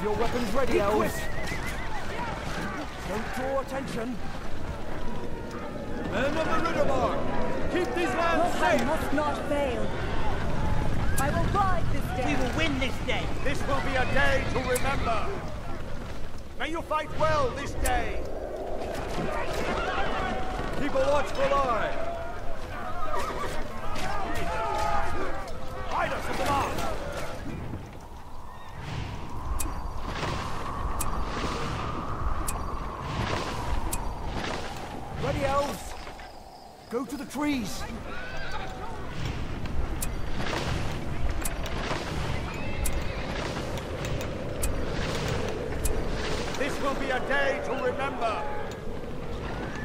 Have your weapons ready, elves. Don't draw attention. Men of the Riddermark, keep these lands I safe! must not fail. I will ride this day. We will win this day. This will be a day to remember. May you fight well this day. Keep a watchful eye. Trees. This will be a day to remember.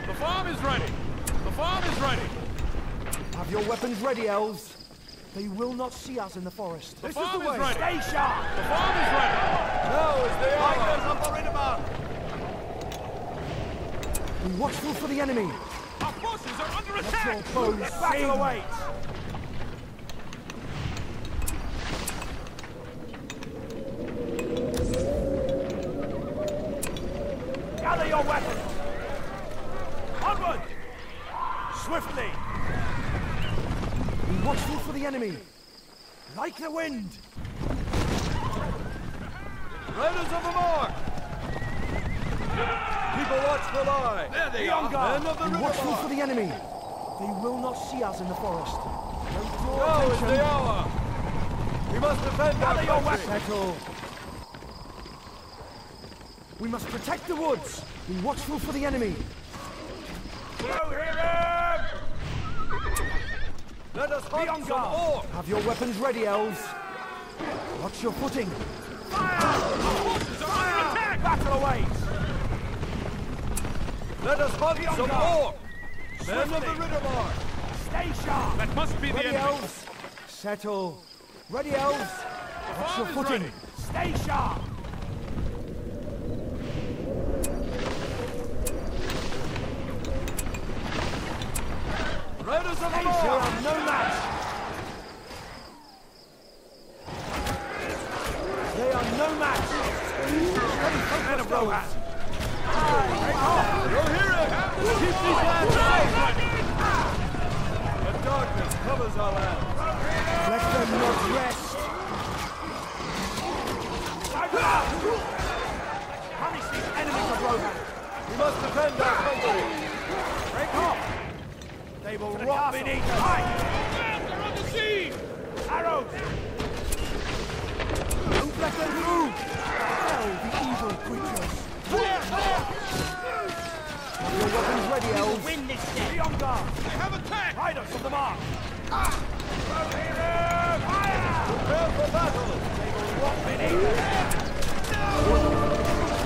The farm is ready. The farm is ready. Have your weapons ready, elves. They will not see us in the forest. The This is farm the is way. ready. Stay sharp. The farm is ready. Now is the hour. Riders of the Riddermark. Be watchful for the enemy. Our forces are under Let attack. Battle awaits. Gather your weapons. Onward. Swiftly. Be watchful for the enemy. Like the wind. Riders of the Mark. Keep a watchful eye. There they Be are. Men of the Be watchful for the enemy. They will not see us in the forest. Don't draw Now is the hour. We must defend our Gather your country. weapons. Settle. We must protect the woods. Be watchful for the enemy. Go hear him! Let us hunt on some guard. orc. Have your weapons ready, elves. Watch your footing. Fire! are under attack. Battle awaits. Let us hunt some guard. Men of the Swiftly. Riddermark. Stay sharp. That must be the Ready, enemy. elves. Settle. Ready, elves. Watch your footing. ready. Stay sharp. Riders of the They are no match. They are no match. Men of Rohan. Go hear him. Keep these lands safe. The They will rot beneath us. They're on the siege. On guard. They have attacked. Riders of the mark. Go him. Fire. Prepare for battle. They will rot beneath us.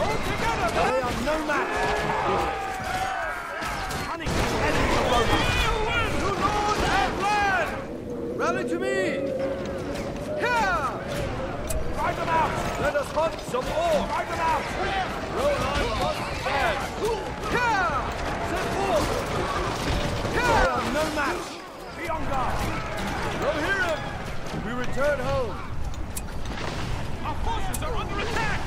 All together. They are no match. These enemies of Rohan. To Lord and land. Rally to me. Here. Drive them out. Let us hunt some orcs. Drive them out. Rohan must stand. Here. Set forth. They Here. are no match. Be on guard. Go hear him. We return home. Our forces are under attack.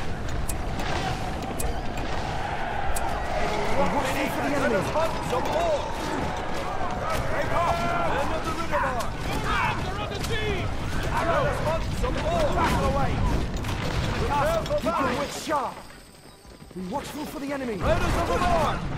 Be watchful for the Let us hunt some orcs. Break off. Men of the Riddermark. They're under siege. Let us hunt some orcs. Battle away. Prepare for battle. wits sharp. Be watchful for the enemy. Riders of the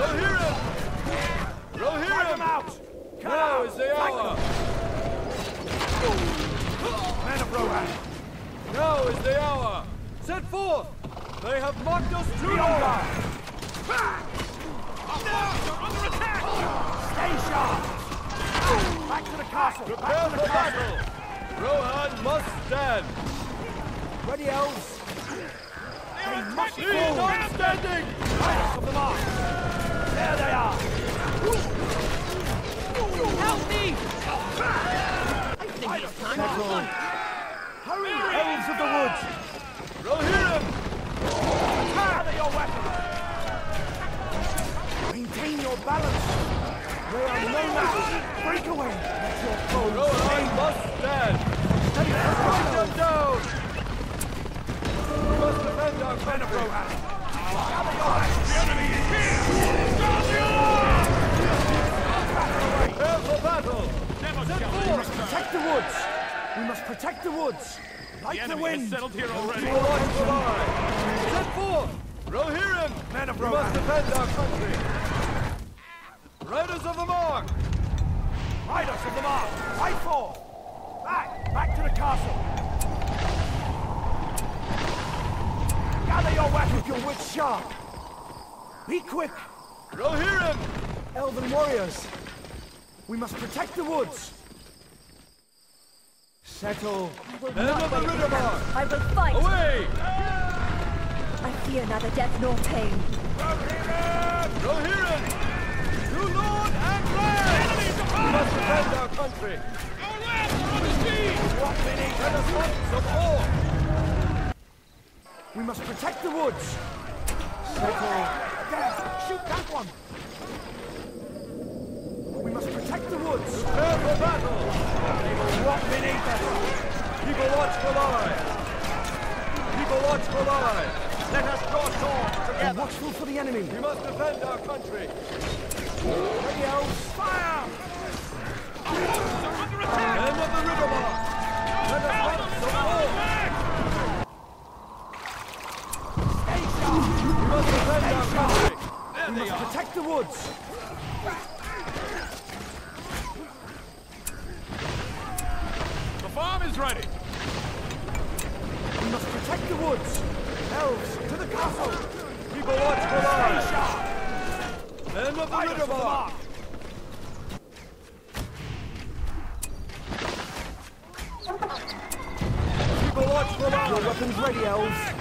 Rohirrim. Rohirrim. Now is the hour. Men of Rohan. Now is the hour. Set forth. They have mocked us too long. Our forces are under attack. Stay sharp. Back to the castle. Prepare for battle. Rohan must stand. Ready, elves. Lead on standing! Riders of the mark! There they are! Help me! Settle! Hurry, elves of the woods! Rohirrim! Gather your weapons! Maintain your balance! There are no match! Break! Let your foes Rohan must stand! Take them down! We must defend our of! Rohan! Protect the woods! We must protect the woods! Like The the, wind! has settled here already. We will watch the line! Set forth! Rohirrim! Men of Rohan. We must defend our country! Riders of the Mark! Riders of the mark! Fight for! Back! Back to the castle! Gather your weapons! Keep your wits sharp! Be quick! Rohirrim! Elven warriors! We must protect the woods! Settle! I will Men of the wait for Riddermark! them. I will fight! Away! I fear neither death nor pain. Rohirrim! To Lord and land! We must defend our country! What beneath Let us hunt some more! We must protect the woods! Settle! There! Shoot that one! Protect the woods! Prepare for battle! They will rot beneath us! Keep a watchful eye! Keep a watchful eye! Let us draw swords Be together! watchful for the enemy! We must defend our country! Elves! Fire! Men of the Riddermark! Let us hunt some more! We must defend our country! We must protect the woods! The is ready. We must protect the woods! Elves, to the castle! Keep a eye! sharp! Men of the Riders of the Riddermark! mark! Keep a watchful eye! Your weapons ready, elves!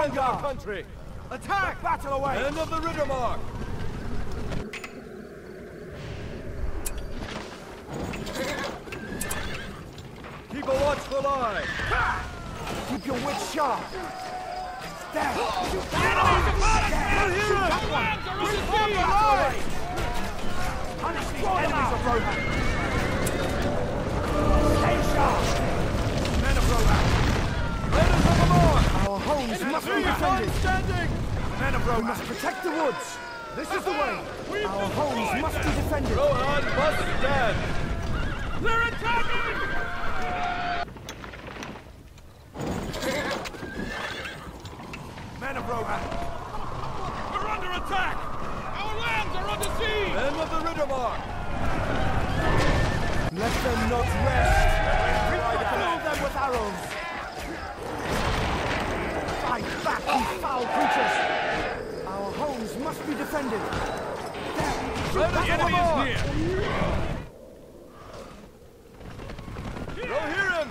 Defend our country! Attack! Battle away! End of the Riddermark! Keep a watchful eye! Keep your wits sharp. There! Shoot that Rohirrim! one! Punish these enemies of Rohan! Stay sharp! Homes must be defended! standing! Men of Rohan! Must protect the woods! This is the way! Our homes must be defended! Rohan must stand! They're attacking! Men of Rohan! We're under attack! Our lands are under siege! Men of the Riddermark! Let them not rest! Kill them with arrows! You foul creatures! Our homes must be defended! There! Shoot Men of The enemy is near! Rohirrim!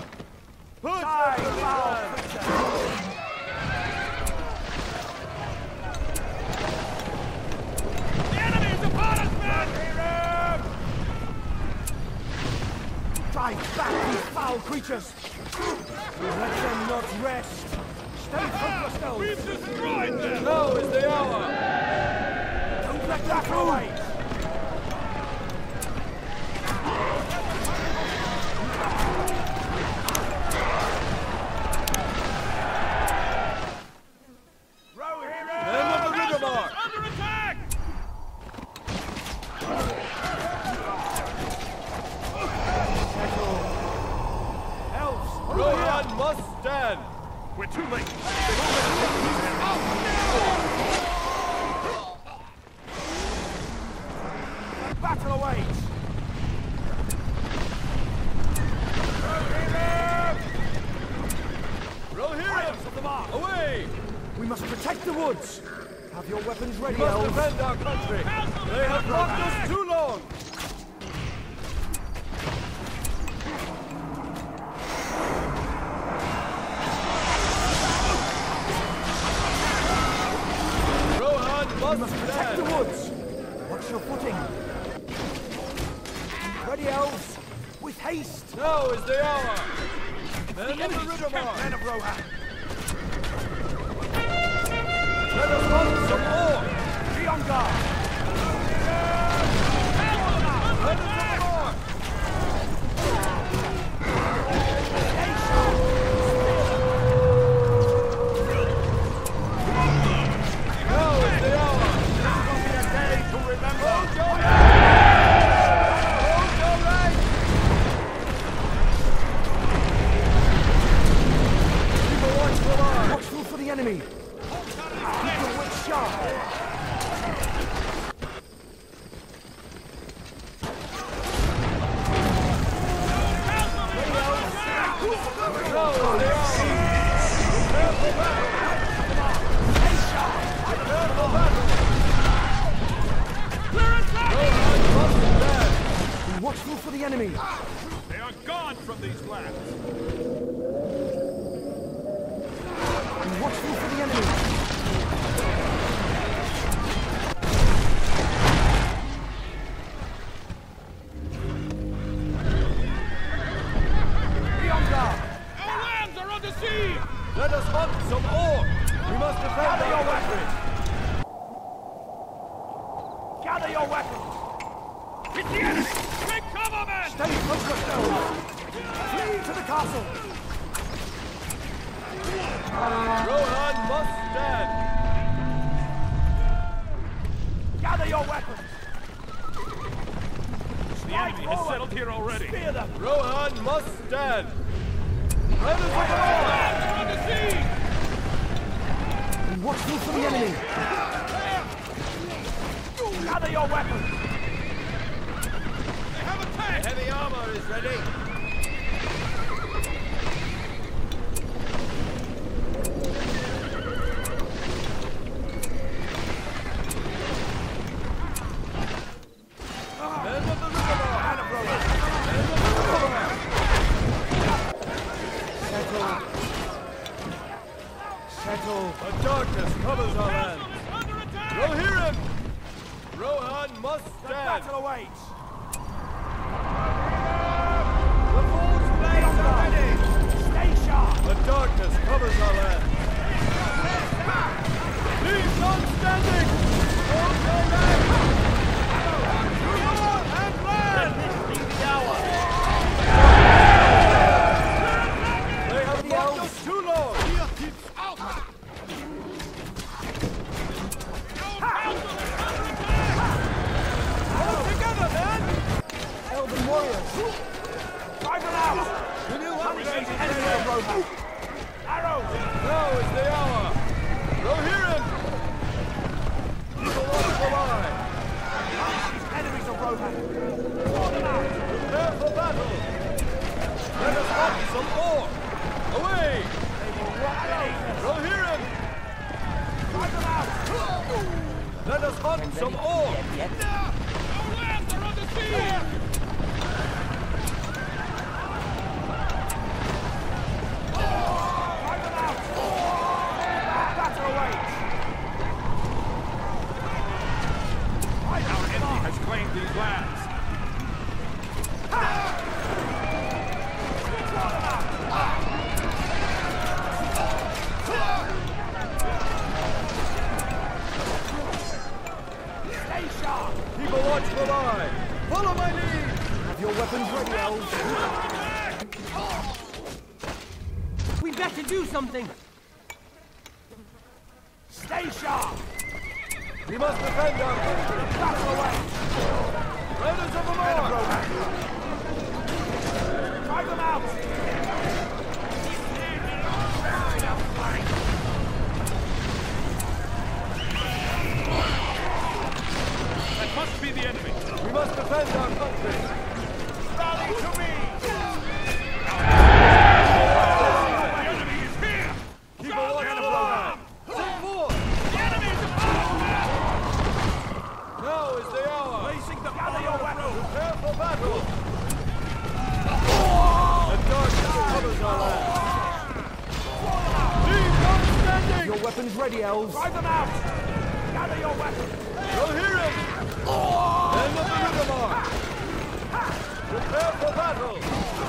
Put Die, foul creature! The enemy is upon us, men! Drive back, you foul creatures! Let them not rest! Stay focused, elves! We've destroyed them! Now is the hour! Don't let them away! must stand. We're too late. Battle awaits! Rohirrim! of the mark! Away! We must protect the woods! Have your weapons ready, We must elves! defend our country. They have blocked us too long. Rohan must must protect the woods! Watch your footing! Ready, elves! With haste! Now is the hour. Men of the Men of Rohan! Let us hunt some more. Be on guard! Lands are under siege! Let us hunt some more. We must defend Gather your our weapons! Gather your weapons! Hit the enemy! Take cover, men! Stay focused, elves! Flee to the castle! Rohan must stand. Gather your weapons! The enemy has settled here already. Spear them! Rohan must stand. Be watchful for the enemy! Gather your weapons! They have attacked! Heavy armor is ready. Of Arrows! Now is the hour! Rohirrim! Keep a watchful eye! Enemies of Rohan! Draw them out! Prepare for battle! Let us hunt some more! Away! Rohirrim! Drive them out! Let us hunt some more! Our lands are under siege! Drive them out! Battle awaits! Our enemy has claimed these lands. Stay sharp! Keep a watchful eye! Follow my lead! Have your weapons ready, elves! We better do something! Stay sharp! We must defend our country! Battle awaits! Raiders of the Lord! Drive them out! That must be the enemy. We must defend our country. Rally to me! weapons ready, elves. Drive them out! Gather your weapons! You'll hear him! Oh! End of the Rigamar! Prepare for battle!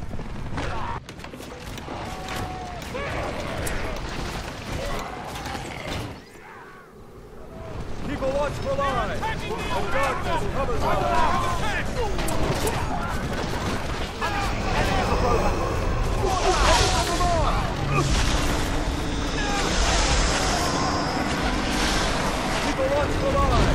Keep a watchful eye! The darkness covers our path. Light.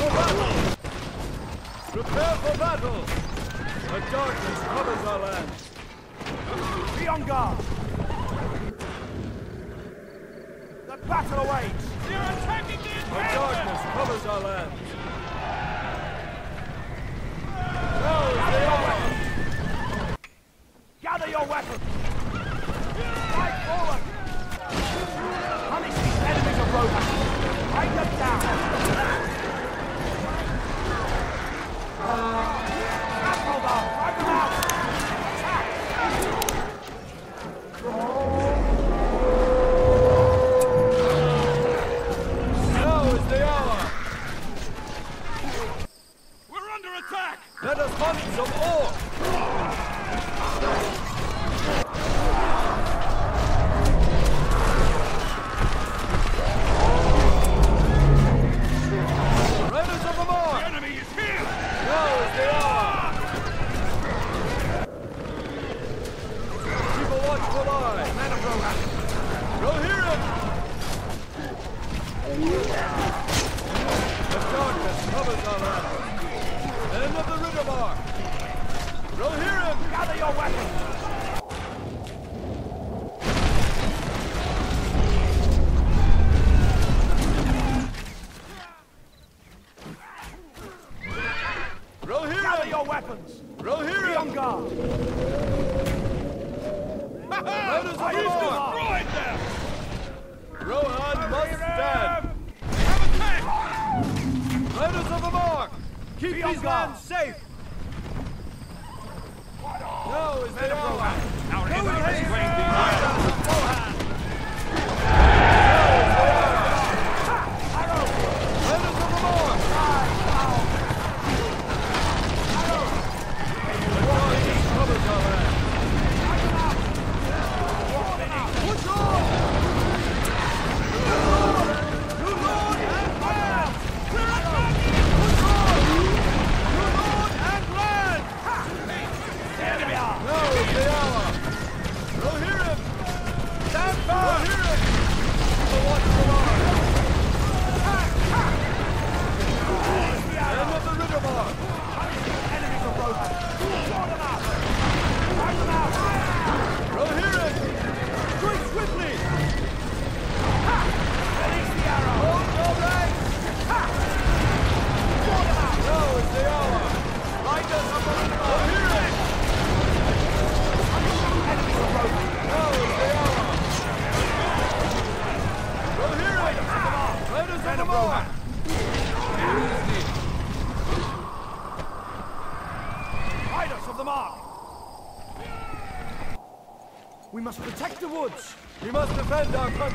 for battle! Prepare for battle! The darkness covers our land. Be on guard! The battle awaits! They are attacking the The darkness covers our land. Gather your weapons! Fight forward! Punish these enemies of Rohan! Break them down! Oh! Keep Be these guns safe! No is the no, no, no,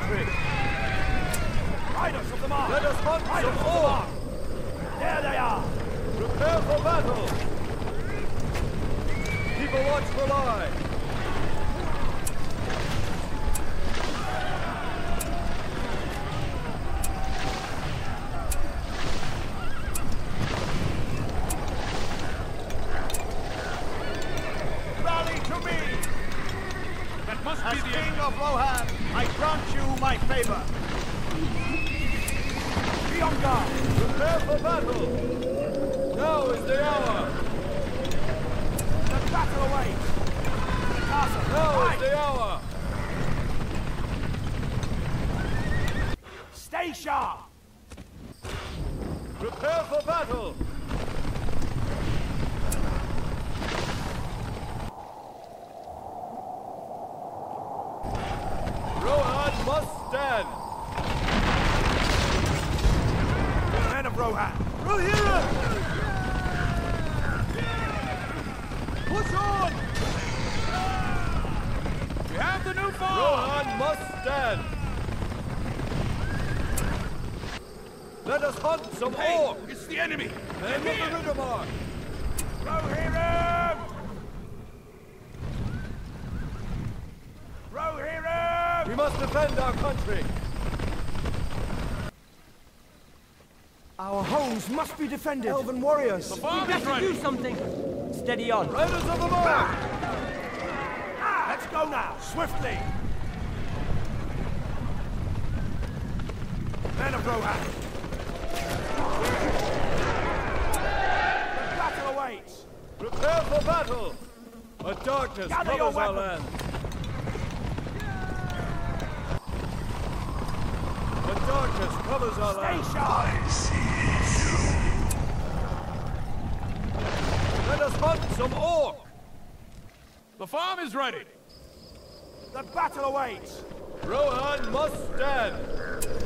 Great. Sean! We have the new form! Rohan must stand! Let us hunt some hey, more! It's the enemy! Men They're of the Riddermark! Rohirrim! Rohirrim! We must defend our country! Our homes must be defended! Elven warriors! We better do something! Steady on. Loaders of the mark! Let's go now, swiftly! Men of Rohan! Battle awaits! Prepare for battle! A darkness Gather covers our land. A darkness covers our Stay land. Sharp. some orc. The farm is ready! The battle awaits! Rohan must stand!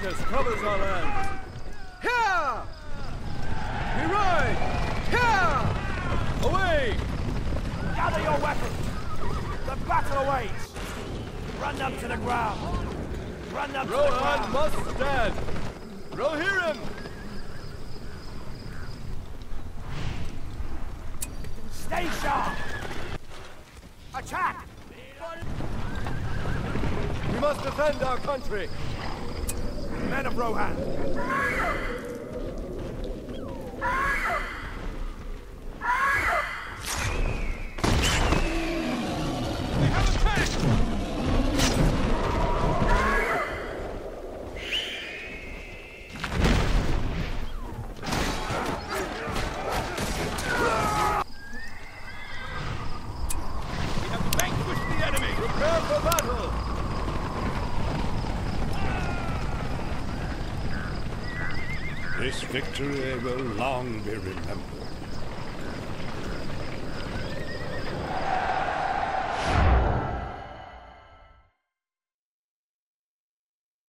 Darkness covers our land. Here! We ride! Here! Away! Gather your weapons! The battle awaits! Run them to the ground! Run them to the ground! Rohan must stand! Rohirrim! Stay sharp! Attack! We must defend our country! Men of Rohan!